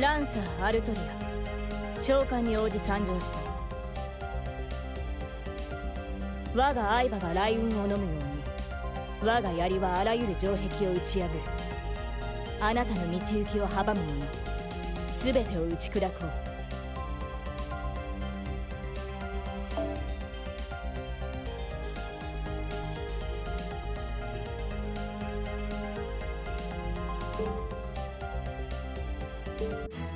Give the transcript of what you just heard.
ランサーアルトリア。召喚に応じ参上した。我が相葉が雷雲を飲むように我が槍はあらゆる城壁を打ち破る。あなたの道行きを阻む者全てを打ち砕こう。you